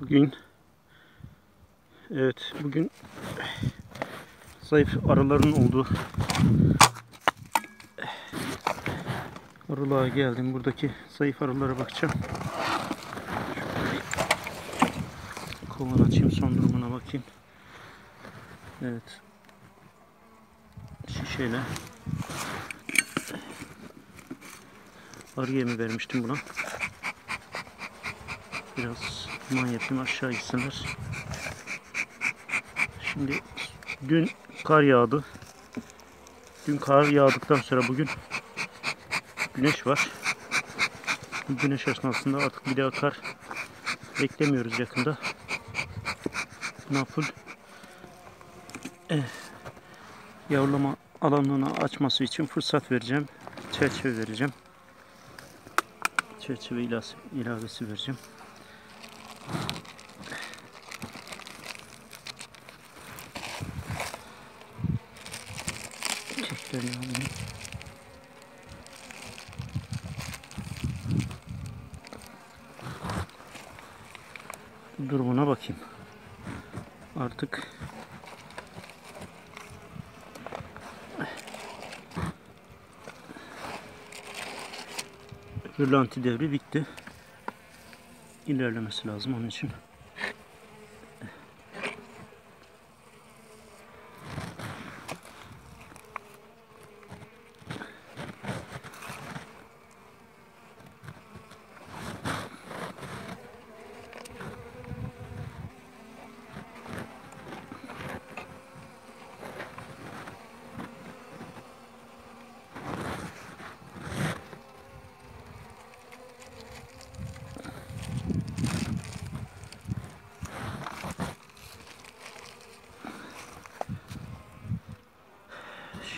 Bugün evet bugün zayıf arıların olduğu arılığa geldim. Buradaki zayıf arılara bakacağım. Kovan açayım son durumuna bakayım. Evet. Şişeyle arı yemi vermiştim buna. Biraz duman yapayım aşağı gitsinler. Şimdi dün kar yağdı. Dün kar yağdıktan sonra bugün güneş var. Güneş esnasında artık bir daha kar beklemiyoruz yakında. Buna full eh, yavrulama alanını açması için fırsat vereceğim. Çerçeve vereceğim. Çerçeve ilavesi vereceğim. Durumuna bakayım. Artık Rölanti devri bitti. İlerlemesi lazım onun için.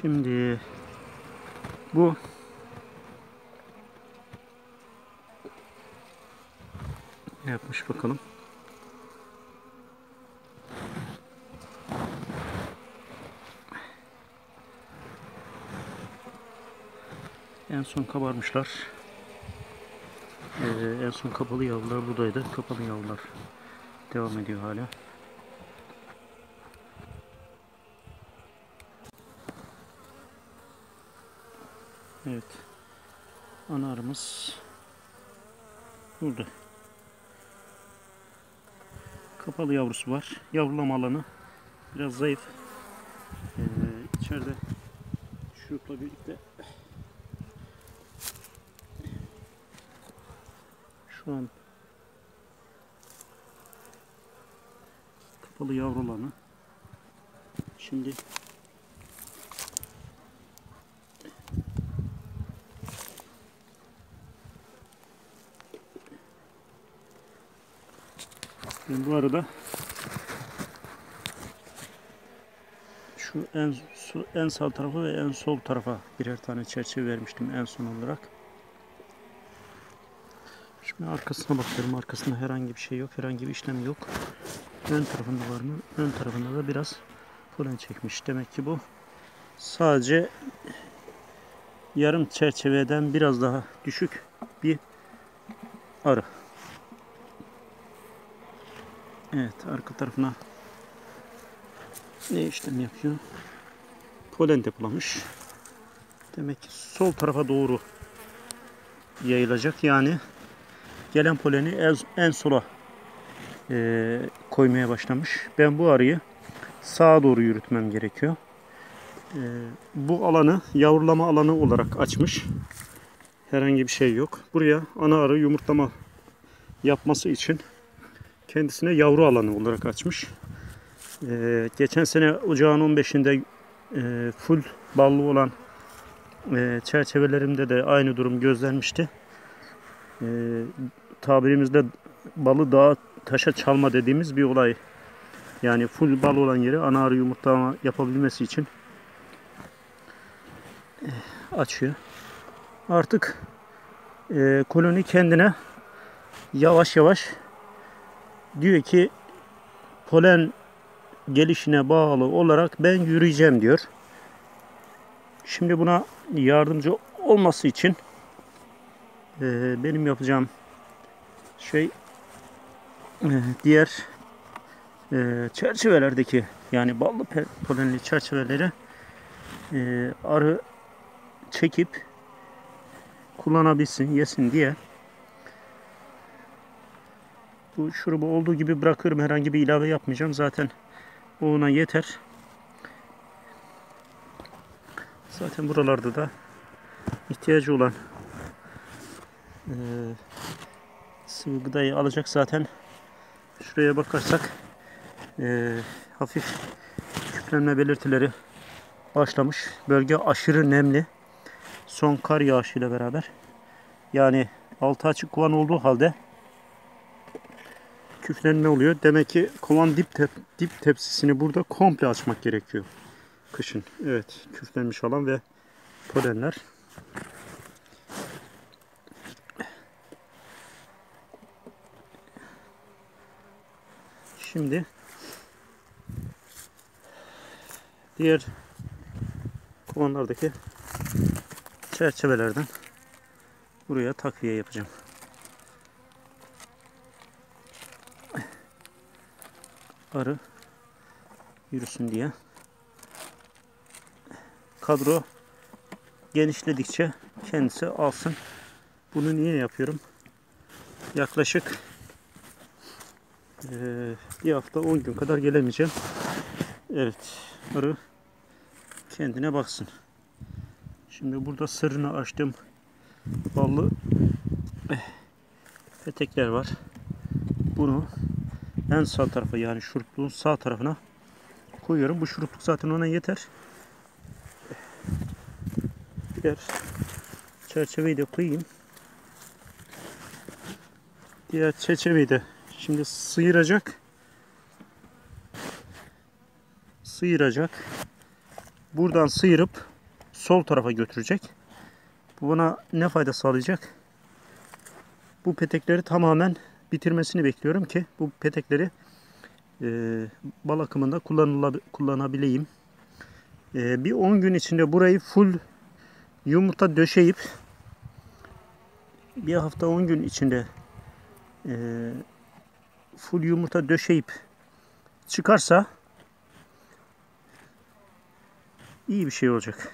Şimdi bu ne yapmış bakalım. En son kabarmışlar. Ee, en son kapalı yavrular buradaydı. Kapalı yavrular devam ediyor hala. Evet. Ana arımız burada. Kapalı yavrusu var. Yavrulama alanı biraz zayıf. Ee, içeride şurupla birlikte şu an kapalı yavru alanı. Şimdi Ben bu arada şu en en sağ tarafa ve en sol tarafa birer tane çerçeve vermiştim en son olarak. Şimdi arkasına bakıyorum. Arkasında herhangi bir şey yok. Herhangi bir işlem yok. Ön tarafında var mı? Ön tarafında da biraz polen çekmiş. Demek ki bu sadece yarım çerçeveden biraz daha düşük bir arı. Evet arka tarafına ne işlem yapıyor? Polen depolamış. Demek ki sol tarafa doğru yayılacak. Yani gelen poleni en, sola e, koymaya başlamış. Ben bu arıyı sağa doğru yürütmem gerekiyor. E, bu alanı yavrulama alanı olarak açmış. Herhangi bir şey yok. Buraya ana arı yumurtlama yapması için kendisine yavru alanı olarak açmış. Ee, geçen sene ocağın 15'inde e, full ballı olan e, çerçevelerimde de aynı durum gözlenmişti. E, tabirimizde balı dağa taşa çalma dediğimiz bir olay. Yani full bal olan yeri ana arı yumurtlama yapabilmesi için e, açıyor. Artık e, koloni kendine yavaş yavaş diyor ki polen gelişine bağlı olarak ben yürüyeceğim diyor. Şimdi buna yardımcı olması için e, benim yapacağım şey e, diğer e, çerçevelerdeki yani ballı polenli çerçeveleri e, arı çekip kullanabilsin, yesin diye bu şurubu olduğu gibi bırakıyorum. Herhangi bir ilave yapmayacağım. Zaten o ona yeter. Zaten buralarda da ihtiyacı olan e, sıvı gıdayı alacak zaten. Şuraya bakarsak e, hafif küflenme belirtileri başlamış. Bölge aşırı nemli. Son kar yağışıyla beraber. Yani altı açık kovan olduğu halde küflenme oluyor. Demek ki kovan dip, tep, dip tepsisini burada komple açmak gerekiyor. Kışın. Evet. Küflenmiş alan ve polenler. Şimdi diğer kovanlardaki çerçevelerden buraya takviye yapacağım. Arı yürüsün diye. Kadro genişledikçe kendisi alsın. Bunu niye yapıyorum? Yaklaşık bir hafta 10 gün kadar gelemeyeceğim. Evet, arı kendine baksın. Şimdi burada sırrını açtığım ballı eh, petekler var. Bunu en sağ tarafa yani şurupluğun sağ tarafına koyuyorum. Bu şurupluk zaten ona yeter. Diğer çerçeveyi de koyayım. Diğer çerçeveyi de şimdi sıyıracak. Sıyıracak. Buradan sıyırıp sol tarafa götürecek. Bu bana ne fayda sağlayacak? Bu petekleri tamamen bitirmesini bekliyorum ki bu petekleri e, bal akımında kullanabileyim. E, bir 10 gün içinde burayı full yumurta döşeyip bir hafta 10 gün içinde e, full yumurta döşeyip çıkarsa iyi bir şey olacak.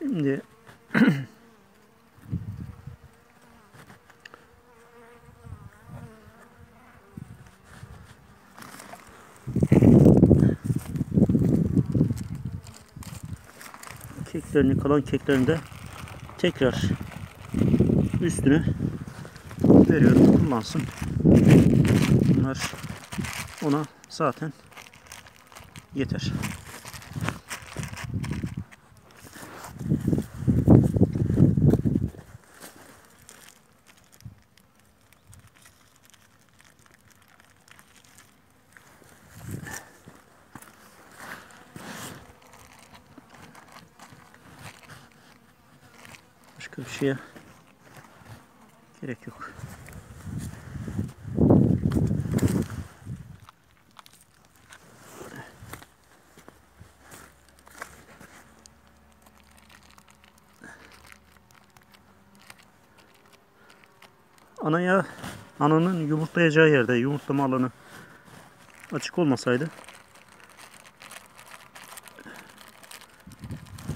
Şimdi keklerini kalan keklerini de tekrar üstüne veriyorum kullansın. Bunlar ona zaten yeter. Şeye gerek yok. Anaya ananın yumurtlayacağı yerde yumurtlama alanı açık olmasaydı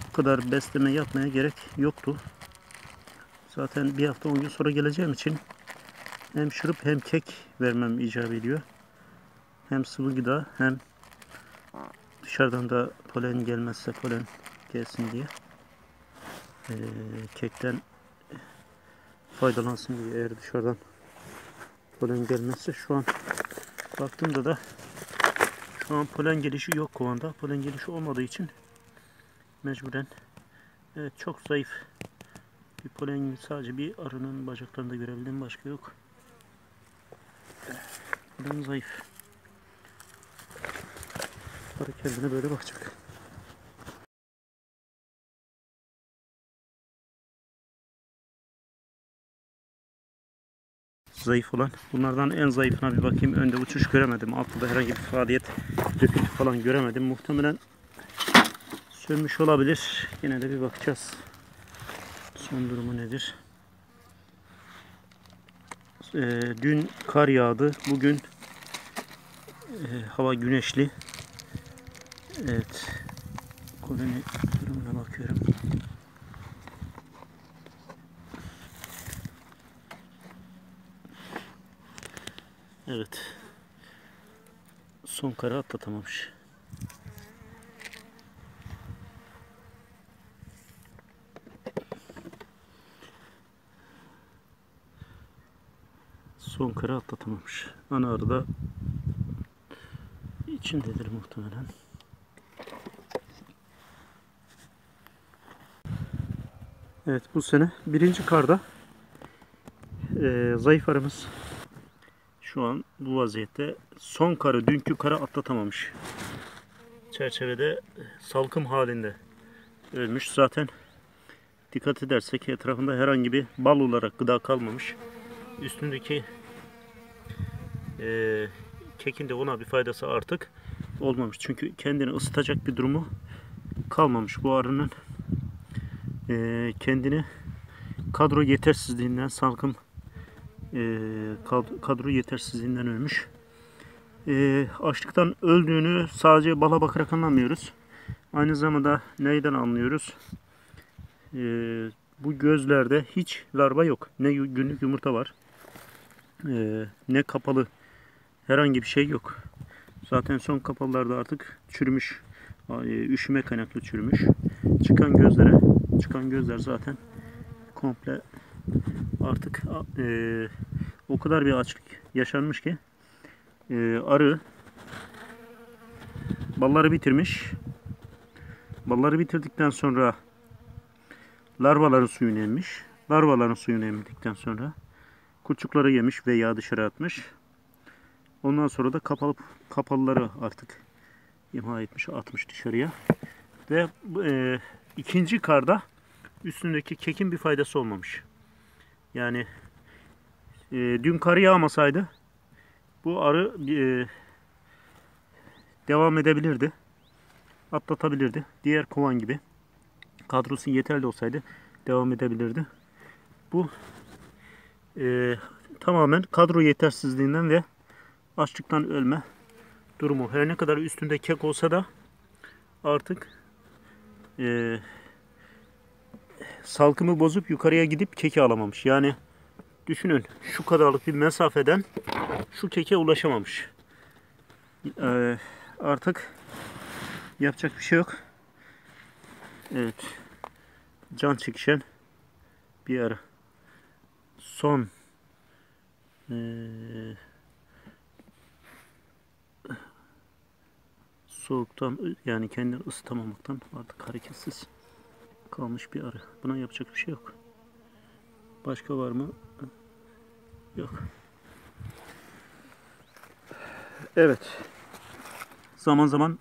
bu kadar besleme yapmaya gerek yoktu. Zaten bir hafta 10 gün sonra geleceğim için hem şurup hem kek vermem icap ediyor. Hem sıvı gıda hem dışarıdan da polen gelmezse polen gelsin diye. Ee, kekten faydalansın diye eğer dışarıdan polen gelmezse şu an baktığımda da şu an polen gelişi yok kovanda. Polen gelişi olmadığı için mecburen evet, çok zayıf bir polen sadece bir arının bacaklarında görebildiğim başka yok. Polen zayıf. Arı kendine böyle bakacak. Zayıf olan. Bunlardan en zayıfına bir bakayım. Önde uçuş göremedim. Altta herhangi bir faaliyet, döküntü falan göremedim. Muhtemelen Sönmüş olabilir. Yine de bir bakacağız. Son durumu nedir? Ee, dün kar yağdı. Bugün e, hava güneşli. Evet. Koloni durumuna bakıyorum. Evet. Son karı atlatamamış. Son karı atlatamamış. Ana arı da içindedir muhtemelen. Evet bu sene birinci karda eee zayıf arımız şu an bu vaziyette. Son karı, dünkü karı atlatamamış. Çerçevede salkım halinde ölmüş. Zaten dikkat edersek etrafında herhangi bir bal olarak gıda kalmamış. Üstündeki eee kekin de ona bir faydası artık olmamış. Çünkü kendini ısıtacak bir durumu kalmamış. Bu arının eee kendini kadro yetersizliğinden salkım e, kad- kadro yetersizliğinden ölmüş. E, açlıktan öldüğünü sadece bala bakarak anlamıyoruz. Aynı zamanda neyden anlıyoruz? E, bu gözlerde hiç larva yok. Ne günlük yumurta var. e, ne kapalı herhangi bir şey yok. Zaten son kapalılarda artık çürümüş. e, üşüme kaynaklı çürümüş. Çıkan gözlere, çıkan gözler zaten komple artık e, o kadar bir açlık yaşanmış ki e, arı balları bitirmiş. Balları bitirdikten sonra larvaların suyunu emmiş. Larvaların suyunu emdikten sonra kurçukları yemiş veya dışarı atmış. Ondan sonra da kapalı kapalıları artık imha etmiş, atmış dışarıya. Ve e, ikinci karda üstündeki kekin bir faydası olmamış. Yani e, dün kar yağmasaydı bu arı e, devam edebilirdi. Atlatabilirdi. Diğer kovan gibi. Kadrosu yeterli olsaydı devam edebilirdi. Bu e, tamamen kadro yetersizliğinden ve açlıktan ölme durumu. Her ne kadar üstünde kek olsa da artık e, salkımı bozup yukarıya gidip keki alamamış. Yani düşünün şu kadarlık bir mesafeden şu keke ulaşamamış. Ee, artık yapacak bir şey yok. Evet. Can çekişen bir ara. Son ee, soğuktan yani kendini ısıtamamaktan artık hareketsiz kalmış bir arı. Buna yapacak bir şey yok. Başka var mı? Yok. Evet. Zaman zaman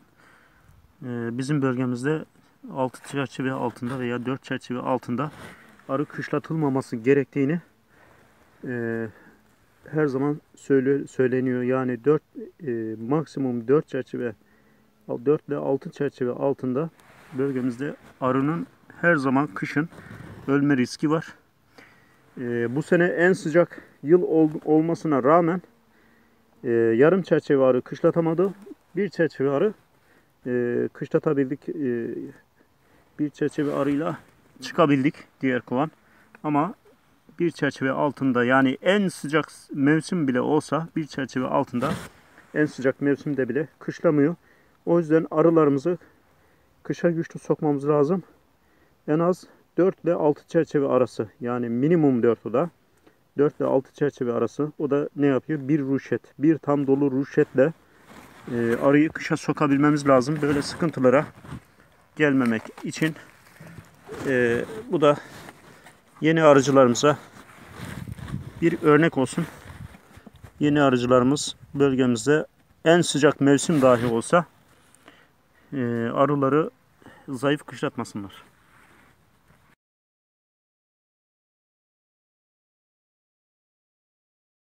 e, bizim bölgemizde 6 çerçeve altında veya 4 çerçeve altında arı kışlatılmaması gerektiğini e, her zaman söyle, söyleniyor. Yani 4 e, maksimum 4 çerçeve 4 ile 6 çerçeve altında bölgemizde arının her zaman kışın ölme riski var. Ee, bu sene en sıcak yıl ol, olmasına rağmen e, yarım çerçeve arı kışlatamadı. Bir çerçeve arı e, kışlatabildik. E, bir çerçeve arıyla çıkabildik diğer kovan. Ama bir çerçeve altında yani en sıcak mevsim bile olsa bir çerçeve altında en sıcak mevsimde bile kışlamıyor. O yüzden arılarımızı kışa güçlü sokmamız lazım. En az 4 ile 6 çerçeve arası yani minimum 4 o da 4 ile 6 çerçeve arası o da ne yapıyor? Bir ruşet, bir tam dolu ruşetle e, arıyı kışa sokabilmemiz lazım. Böyle sıkıntılara gelmemek için e, bu da yeni arıcılarımıza bir örnek olsun. Yeni arıcılarımız bölgemizde en sıcak mevsim dahi olsa arıları zayıf kışlatmasınlar.